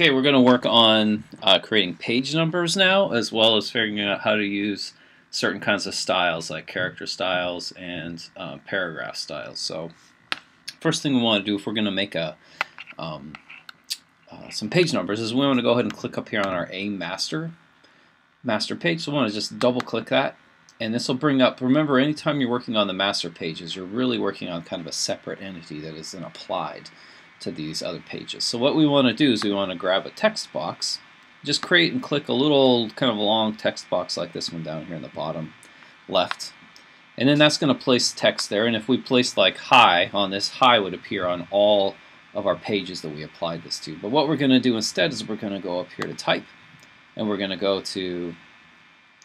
Okay, we're going to work on uh, creating page numbers now, as well as figuring out how to use certain kinds of styles, like character styles and uh, paragraph styles. So, first thing we want to do if we're going to make a um, uh, some page numbers is we want to go ahead and click up here on our A master master page. So we want to just double click that, and this will bring up. Remember, anytime you're working on the master pages, you're really working on kind of a separate entity that is then applied to these other pages. So what we want to do is we want to grab a text box, just create and click a little kind of long text box like this one down here in the bottom left. And then that's going to place text there. And if we place like hi on this, hi would appear on all of our pages that we applied this to. But what we're going to do instead is we're going to go up here to type and we're going to go to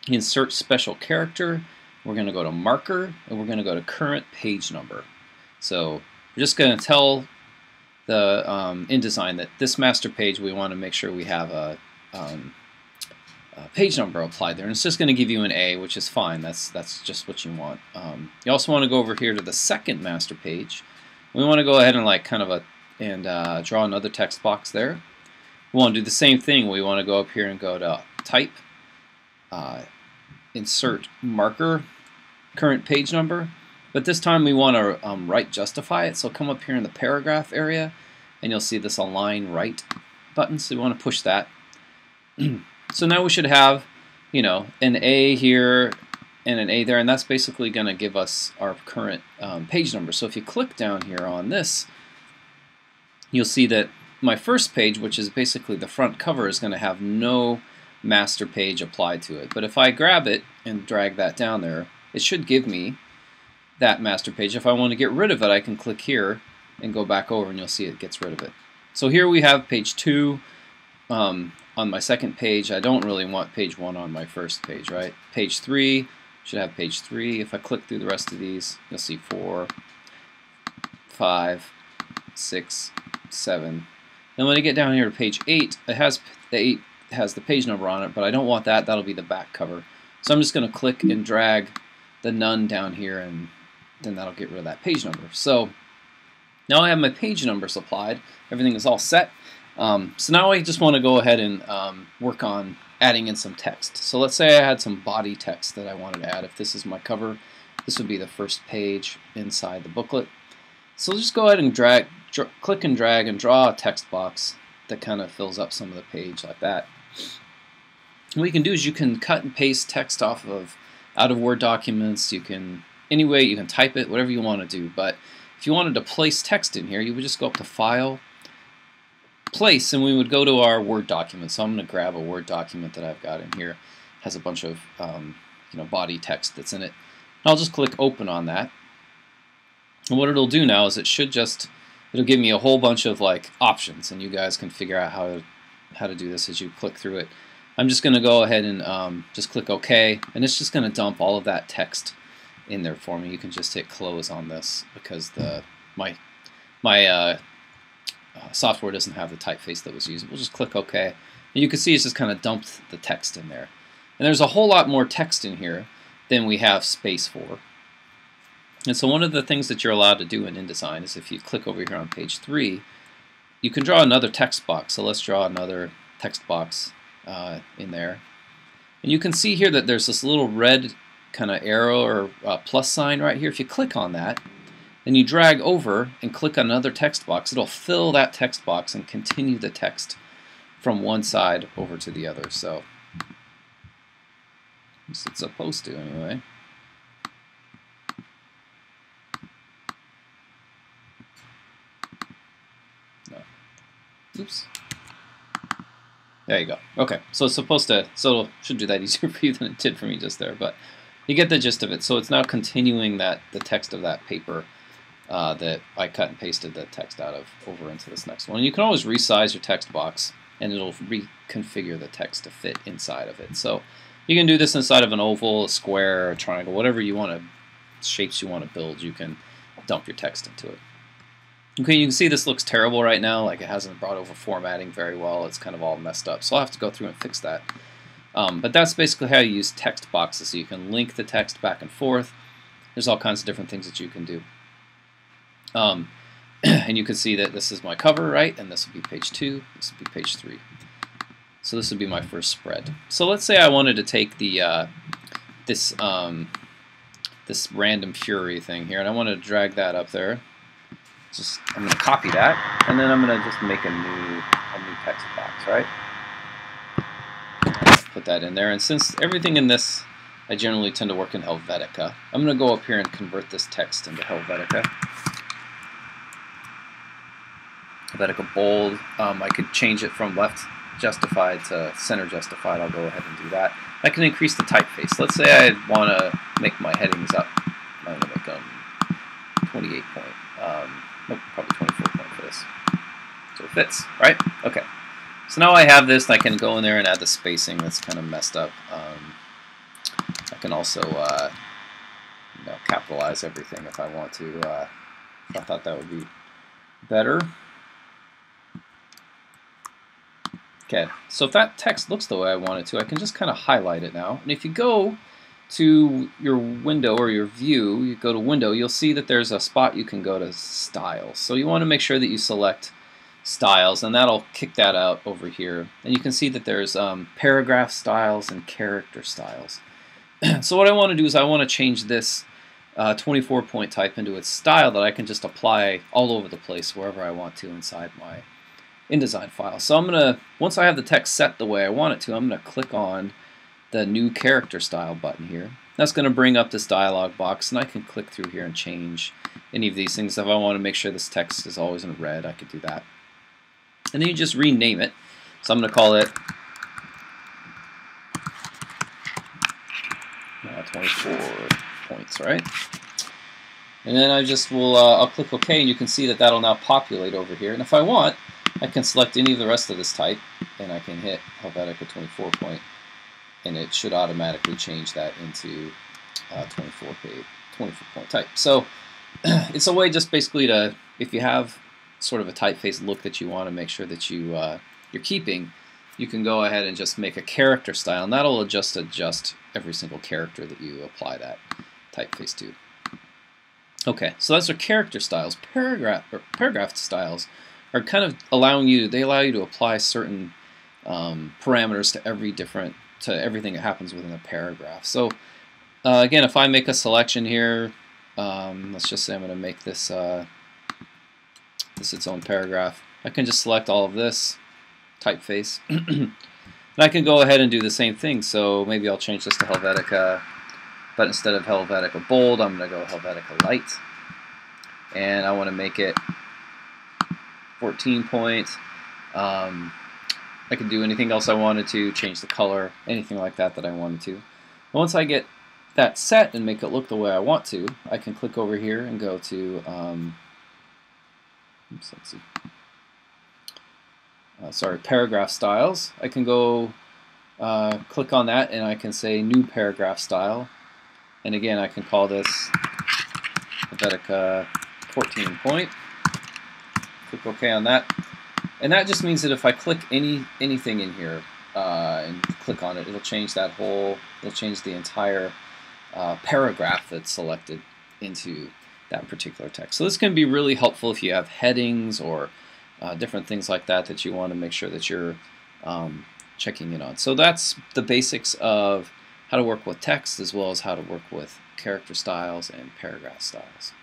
insert special character. We're going to go to marker and we're going to go to current page number. So we're just going to tell the um, InDesign that this master page we want to make sure we have a, um, a page number applied there. And it's just going to give you an A which is fine. That's that's just what you want. Um, you also want to go over here to the second master page. We want to go ahead and like kind of a and uh, draw another text box there. We want to do the same thing. We want to go up here and go to type uh, insert marker current page number but this time we want to um, right justify it. So come up here in the paragraph area and you'll see this align right button. So we want to push that. so now we should have, you know, an A here and an A there. And that's basically going to give us our current um, page number. So if you click down here on this, you'll see that my first page, which is basically the front cover, is going to have no master page applied to it. But if I grab it and drag that down there, it should give me that master page. If I want to get rid of it, I can click here and go back over and you'll see it gets rid of it. So here we have page 2 um, on my second page. I don't really want page 1 on my first page, right? Page 3 should have page 3. If I click through the rest of these, you'll see 4, 5, 6, 7. Then when I get down here to page 8, it has the 8 has the page number on it, but I don't want that. That'll be the back cover. So I'm just going to click and drag the none down here and then that'll get rid of that page number. So now I have my page number supplied. Everything is all set. Um, so now I just want to go ahead and um, work on adding in some text. So let's say I had some body text that I wanted to add. If this is my cover, this would be the first page inside the booklet. So just go ahead and drag, dr click and drag and draw a text box that kind of fills up some of the page like that. what you can do is you can cut and paste text off of out of Word documents. You can Anyway, you can type it, whatever you want to do. But if you wanted to place text in here, you would just go up to File, Place, and we would go to our Word document. So I'm going to grab a Word document that I've got in here. It has a bunch of um, you know body text that's in it. And I'll just click Open on that. And what it'll do now is it should just it'll give me a whole bunch of like options, and you guys can figure out how to how to do this as you click through it. I'm just going to go ahead and um, just click OK, and it's just going to dump all of that text in there for me. You can just hit close on this because the my my uh, uh, software doesn't have the typeface that was used. We'll just click OK. And you can see it's just kind of dumped the text in there. And there's a whole lot more text in here than we have space for. And so one of the things that you're allowed to do in InDesign is if you click over here on page 3, you can draw another text box. So let's draw another text box uh, in there. And you can see here that there's this little red kind of arrow or uh, plus sign right here, if you click on that, then you drag over and click on another text box, it'll fill that text box and continue the text from one side over to the other. So it's supposed to anyway. Oops. There you go. Okay, so it's supposed to, so it should do that easier for you than it did for me just there. But you get the gist of it. So it's now continuing that the text of that paper uh, that I cut and pasted the text out of over into this next one. And you can always resize your text box and it'll reconfigure the text to fit inside of it. So you can do this inside of an oval, a square, a triangle, whatever you want to shapes you want to build, you can dump your text into it. Okay, you can see this looks terrible right now, like it hasn't brought over formatting very well. It's kind of all messed up. So I'll have to go through and fix that. Um, but that's basically how you use text boxes. So you can link the text back and forth. There's all kinds of different things that you can do. Um, and you can see that this is my cover, right? And this will be page two, this will be page three. So this would be my first spread. So let's say I wanted to take the uh, this um, this random fury thing here, and I want to drag that up there. Just I'm going to copy that, and then I'm going to just make a new a new text box, right? Put that in there, and since everything in this I generally tend to work in Helvetica, I'm going to go up here and convert this text into Helvetica. Helvetica bold. Um, I could change it from left justified to center justified. I'll go ahead and do that. I can increase the typeface. Let's say I want to make my headings up. I'm going to make them 28 point. Um, nope, probably 24 point for this. So it fits, right? Okay. So now I have this, I can go in there and add the spacing that's kind of messed up. Um, I can also uh, you know, capitalize everything if I want to. Uh, I thought that would be better. Okay, so if that text looks the way I want it to, I can just kind of highlight it now. And if you go to your window or your view, you go to window, you'll see that there's a spot you can go to styles. So you want to make sure that you select styles and that'll kick that out over here. And you can see that there's um, paragraph styles and character styles. so what I want to do is I want to change this uh, 24 point type into its style that I can just apply all over the place wherever I want to inside my InDesign file. So I'm going to, once I have the text set the way I want it to, I'm going to click on the new character style button here. That's going to bring up this dialog box and I can click through here and change any of these things. If I want to make sure this text is always in red, I could do that. And then you just rename it. So I'm going to call it uh, 24 points, right? And then I just will, uh, I'll click OK and you can see that that'll now populate over here. And if I want, I can select any of the rest of this type and I can hit Helvetica 24 point and it should automatically change that into uh, 24 page, 24 point type. So it's a way just basically to, if you have sort of a typeface look that you want to make sure that you, uh, you're keeping, you can go ahead and just make a character style and that'll just adjust every single character that you apply that typeface to. Okay, so those are character styles. Paragraph or paragraph styles are kind of allowing you, they allow you to apply certain um, parameters to every different, to everything that happens within a paragraph. So uh, again, if I make a selection here, um, let's just say I'm going to make this, uh, this its own paragraph. I can just select all of this, typeface, and I can go ahead and do the same thing. So maybe I'll change this to Helvetica, but instead of Helvetica bold, I'm going to go Helvetica light. And I want to make it 14 points. Um, I could do anything else I wanted to, change the color, anything like that that I wanted to. once I get that set and make it look the way I want to, I can click over here and go to, um, oops, let's see, uh, sorry, paragraph styles. I can go uh, click on that and I can say new paragraph style. And again, I can call this Helvetica 14 point. Click OK on that. And that just means that if I click any anything in here uh, and click on it, it'll change that whole, it'll change the entire uh, paragraph that's selected into that particular text. So this can be really helpful if you have headings or uh, different things like that that you want to make sure that you're um, checking in on. So that's the basics of how to work with text as well as how to work with character styles and paragraph styles.